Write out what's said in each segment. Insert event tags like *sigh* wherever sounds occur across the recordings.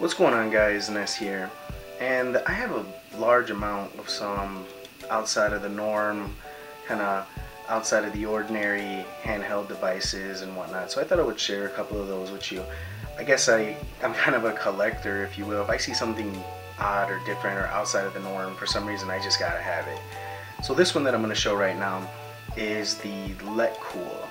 What's going on guys, Nes here. And I have a large amount of some outside of the norm, kind of outside of the ordinary handheld devices and whatnot. So I thought I would share a couple of those with you. I guess I, I'm kind of a collector, if you will. If I see something odd or different or outside of the norm, for some reason I just gotta have it. So this one that I'm gonna show right now is the LetCool.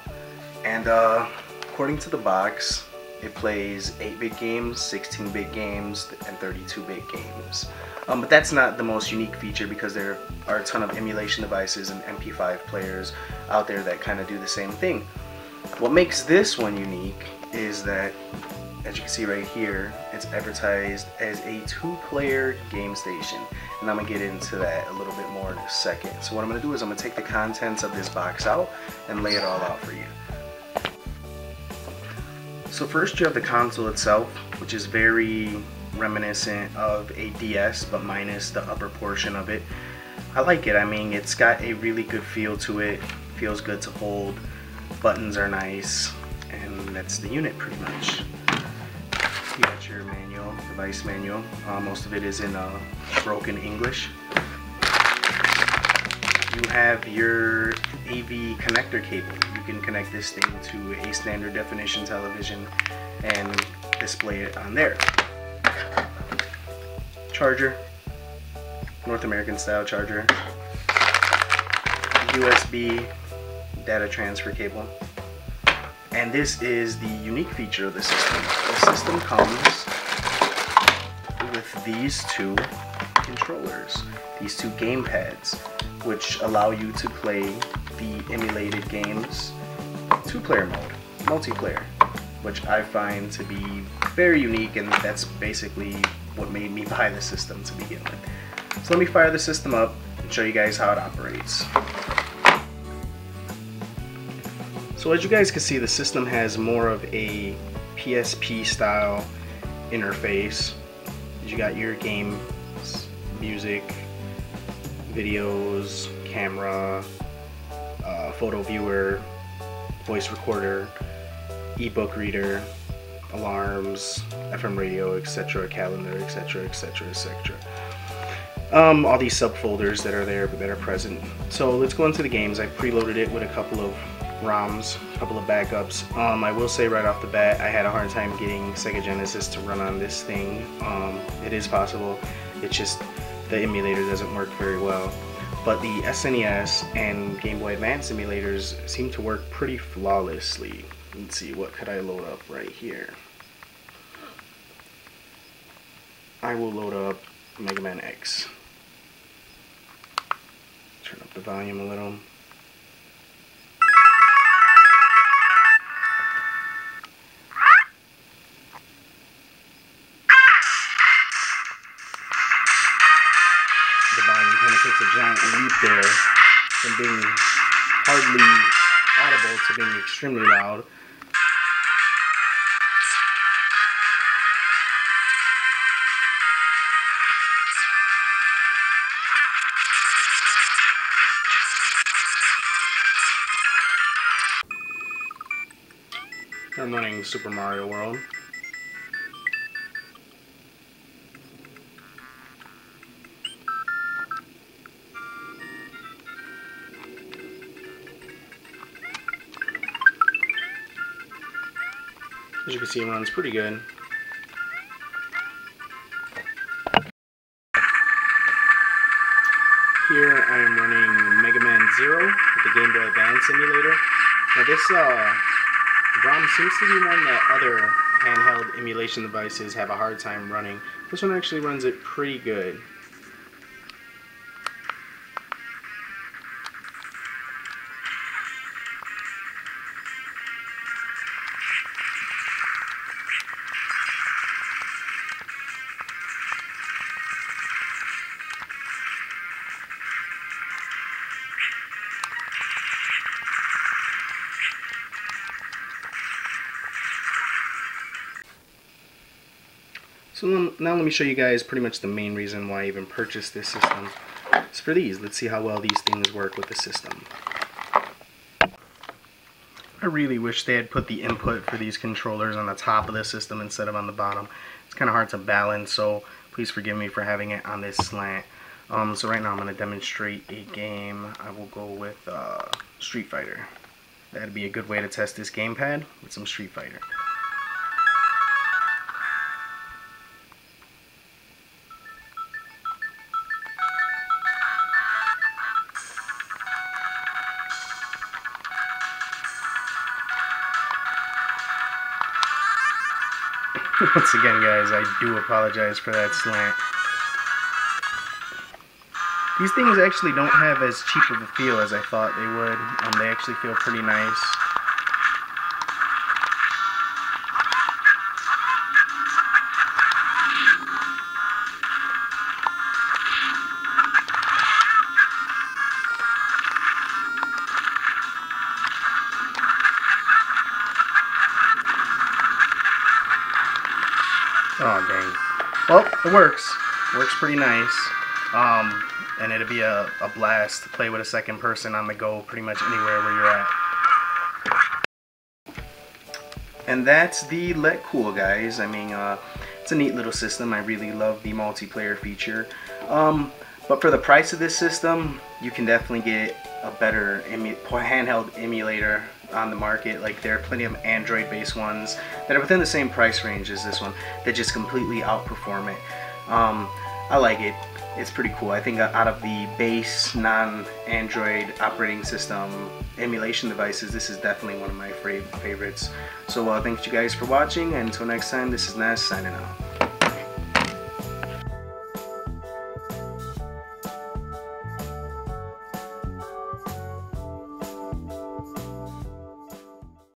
And uh, according to the box, it plays 8-bit games, 16-bit games, and 32-bit games. Um, but that's not the most unique feature because there are a ton of emulation devices and MP5 players out there that kind of do the same thing. What makes this one unique is that, as you can see right here, it's advertised as a two-player game station. And I'm going to get into that a little bit more in a second. So what I'm going to do is I'm going to take the contents of this box out and lay it all out for you. So first you have the console itself, which is very reminiscent of a DS, but minus the upper portion of it. I like it. I mean, it's got a really good feel to it. Feels good to hold. Buttons are nice, and that's the unit pretty much. You got your manual, device manual. Uh, most of it is in uh, broken English. You have your AV connector cable can connect this thing to a standard definition television and display it on there. Charger, North American style charger, USB data transfer cable, and this is the unique feature of the system. The system comes with these two controllers, these two game pads, which allow you to play the emulated games two-player mode, multiplayer, which I find to be very unique and that's basically what made me buy the system to begin with. So let me fire the system up and show you guys how it operates. So as you guys can see, the system has more of a PSP style interface. You got your game, music, videos, camera, uh, photo viewer, voice recorder, ebook reader, alarms, FM radio, etc., calendar, etc., etc., etc. Um, all these subfolders that are there but that are present. So let's go into the games. I preloaded it with a couple of ROMs, a couple of backups. Um, I will say right off the bat, I had a hard time getting Sega Genesis to run on this thing. Um, it is possible. It's just the emulator doesn't work very well but the SNES and Game Boy Advance simulators seem to work pretty flawlessly. Let's see, what could I load up right here? I will load up Mega Man X. Turn up the volume a little. Giant leap there from being hardly audible to being extremely loud. I'm running Super Mario World. As you can see, it runs pretty good. Here I am running Mega Man Zero with the Game Boy Advance emulator. Now this uh, ROM seems to be one that other handheld emulation devices have a hard time running. This one actually runs it pretty good. So now let me show you guys pretty much the main reason why I even purchased this system. It's for these. Let's see how well these things work with the system. I really wish they had put the input for these controllers on the top of the system instead of on the bottom. It's kind of hard to balance, so please forgive me for having it on this slant. Um, so right now I'm going to demonstrate a game. I will go with uh, Street Fighter. That'd be a good way to test this gamepad with some Street Fighter. *laughs* Once again, guys, I do apologize for that slant. These things actually don't have as cheap of a feel as I thought they would. Um, they actually feel pretty nice. Dang. Well, it works. Works pretty nice. Um, and it'll be a, a blast to play with a second person on the go pretty much anywhere where you're at. And that's the LetCool, guys. I mean, uh, it's a neat little system. I really love the multiplayer feature. Um, but for the price of this system, you can definitely get a better emu handheld emulator on the market. Like there are plenty of Android-based ones that are within the same price range as this one that just completely outperform it. Um, I like it. It's pretty cool. I think out of the base non-Android operating system emulation devices, this is definitely one of my favorites. So uh, thanks you guys for watching, and until next time, this is Nes signing out.